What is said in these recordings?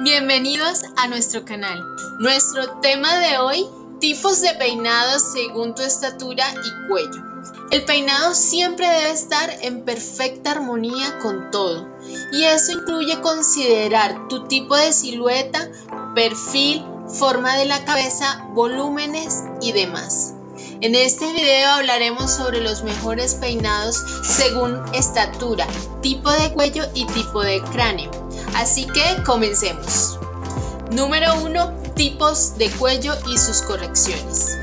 Bienvenidos a nuestro canal. Nuestro tema de hoy, tipos de peinados según tu estatura y cuello. El peinado siempre debe estar en perfecta armonía con todo y eso incluye considerar tu tipo de silueta, perfil, forma de la cabeza, volúmenes y demás. En este video hablaremos sobre los mejores peinados según estatura, tipo de cuello y tipo de cráneo. Así que comencemos. Número 1. Tipos de cuello y sus correcciones.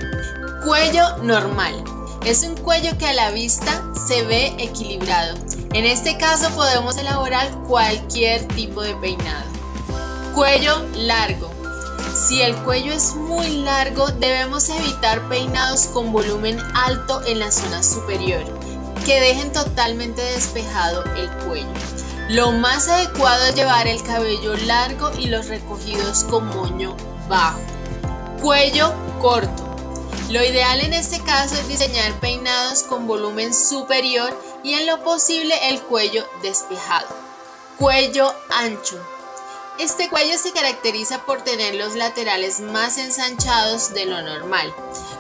Cuello normal. Es un cuello que a la vista se ve equilibrado. En este caso podemos elaborar cualquier tipo de peinado. Cuello largo. Si el cuello es muy largo, debemos evitar peinados con volumen alto en la zona superior, que dejen totalmente despejado el cuello. Lo más adecuado es llevar el cabello largo y los recogidos con moño bajo. Cuello corto. Lo ideal en este caso es diseñar peinados con volumen superior y en lo posible el cuello despejado. Cuello ancho. Este cuello se caracteriza por tener los laterales más ensanchados de lo normal.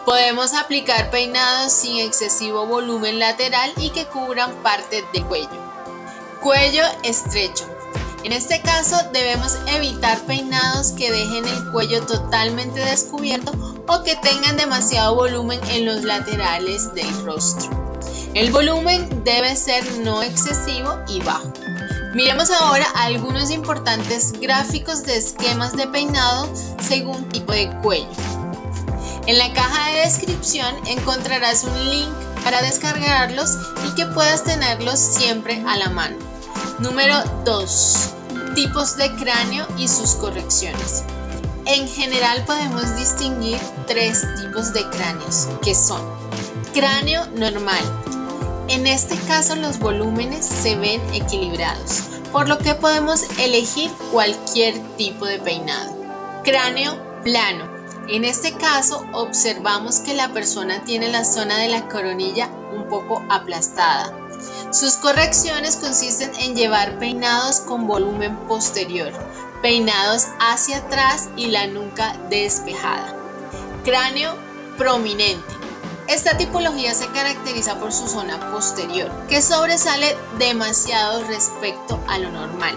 Podemos aplicar peinados sin excesivo volumen lateral y que cubran parte del cuello. Cuello estrecho. En este caso debemos evitar peinados que dejen el cuello totalmente descubierto o que tengan demasiado volumen en los laterales del rostro. El volumen debe ser no excesivo y bajo. Miremos ahora algunos importantes gráficos de esquemas de peinado según tipo de cuello. En la caja de descripción encontrarás un link para descargarlos y que puedas tenerlos siempre a la mano. Número 2. Tipos de cráneo y sus correcciones. En general podemos distinguir tres tipos de cráneos, que son cráneo normal, en este caso los volúmenes se ven equilibrados, por lo que podemos elegir cualquier tipo de peinado. Cráneo plano. En este caso observamos que la persona tiene la zona de la coronilla un poco aplastada. Sus correcciones consisten en llevar peinados con volumen posterior, peinados hacia atrás y la nuca despejada. Cráneo prominente. Esta tipología se caracteriza por su zona posterior, que sobresale demasiado respecto a lo normal.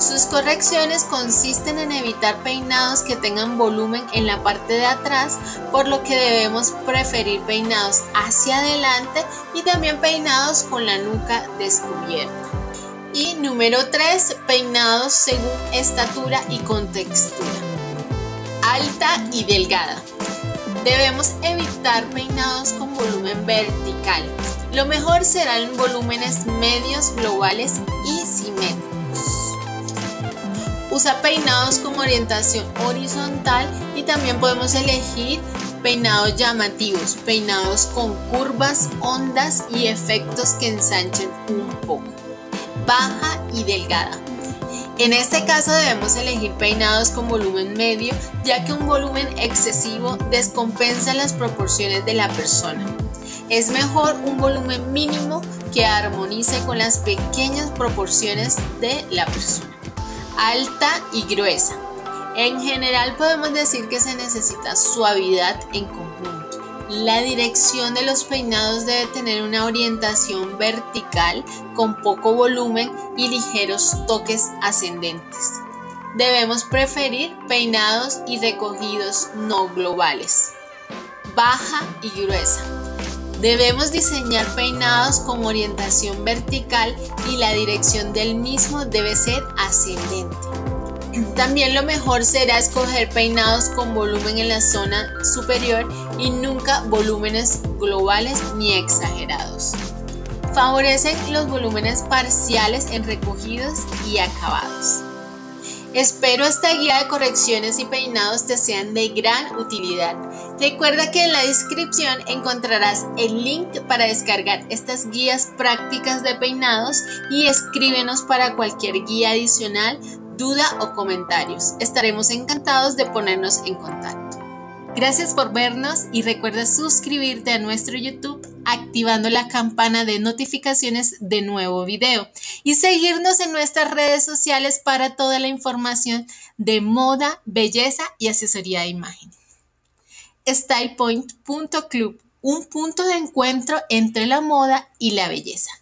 Sus correcciones consisten en evitar peinados que tengan volumen en la parte de atrás, por lo que debemos preferir peinados hacia adelante y también peinados con la nuca descubierta. Y número 3, peinados según estatura y contextura. Alta y delgada. Debemos evitar peinados con volumen vertical. Lo mejor serán volúmenes medios, globales y. Usa peinados con orientación horizontal y también podemos elegir peinados llamativos, peinados con curvas, ondas y efectos que ensanchen un poco. Baja y delgada. En este caso debemos elegir peinados con volumen medio ya que un volumen excesivo descompensa las proporciones de la persona. Es mejor un volumen mínimo que armonice con las pequeñas proporciones de la persona. Alta y gruesa. En general podemos decir que se necesita suavidad en conjunto la dirección de los peinados debe tener una orientación vertical con poco volumen y ligeros toques ascendentes. Debemos preferir peinados y recogidos no globales. Baja y gruesa. Debemos diseñar peinados con orientación vertical y la dirección del mismo debe ser ascendente. También lo mejor será escoger peinados con volumen en la zona superior y nunca volúmenes globales ni exagerados. Favorecen los volúmenes parciales en recogidos y acabados. Espero esta guía de correcciones y peinados te sean de gran utilidad. Recuerda que en la descripción encontrarás el link para descargar estas guías prácticas de peinados y escríbenos para cualquier guía adicional duda o comentarios. Estaremos encantados de ponernos en contacto. Gracias por vernos y recuerda suscribirte a nuestro YouTube activando la campana de notificaciones de nuevo video y seguirnos en nuestras redes sociales para toda la información de moda, belleza y asesoría de imagen. StylePoint.club, un punto de encuentro entre la moda y la belleza.